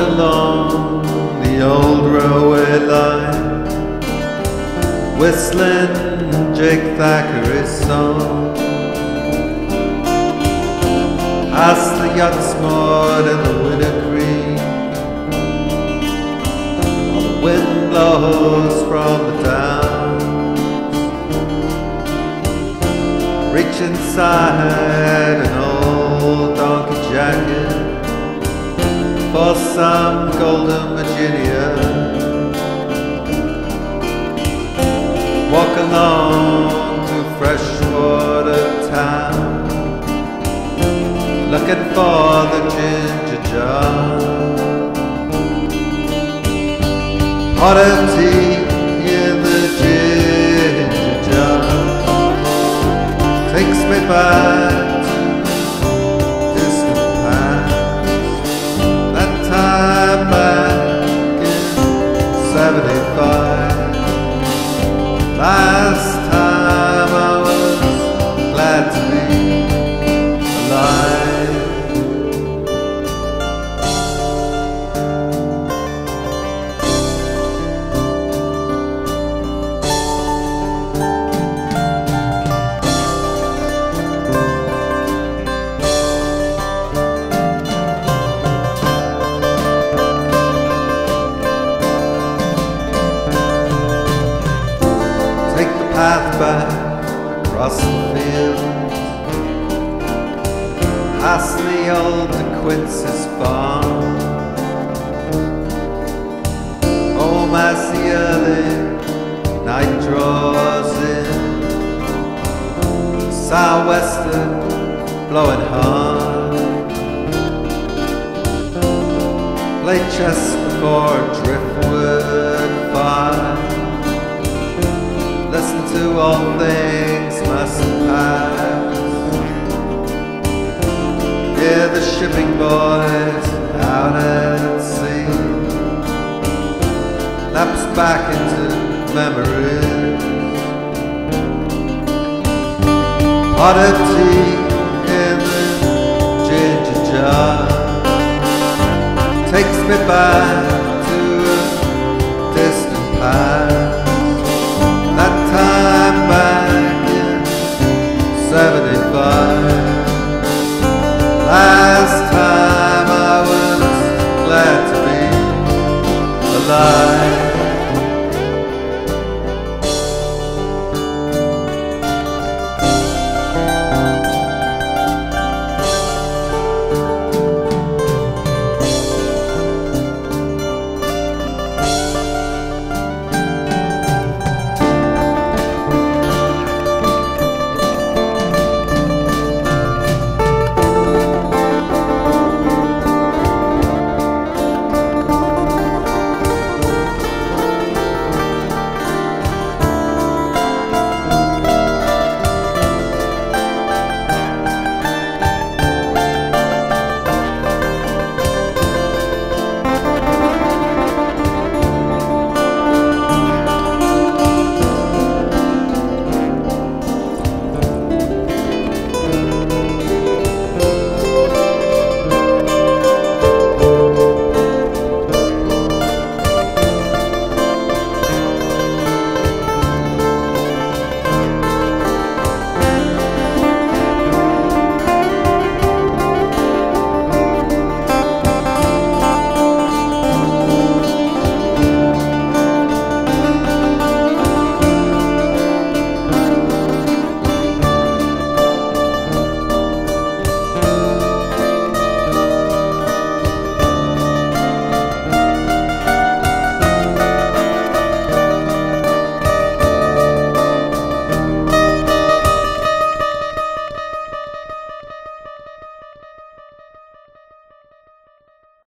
along the old railway line, whistling Jake Thackray's song. Past the yachts moored in the wintergreen, while the wind blows from the downs. Reach inside some golden Virginia. Walk along to freshwater town, looking for the ginger jar. Hot and tea in the ginger jar takes me back past the old De farm. Oh, Home as the early night draws in, southwester blowing hard. Play chess before driftwood fire. Listen to all things must pass. Boys out at sea. Laps back into memories. Of tea in the ginger jar takes me back